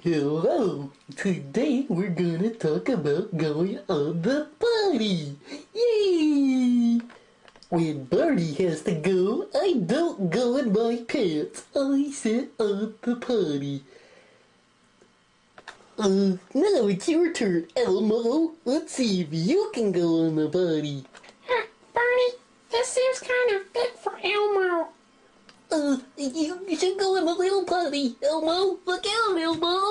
Hello! Today we're gonna talk about going on the party! Yay! When Barney has to go, I don't go in my pants. I sit on the party. Uh, now it's your turn, Elmo. Let's see if you can go on the party. Uh, Barney, this seems kind of big for Elmo. Uh, you, should go on the little party, Elmo. Look out, Elmo.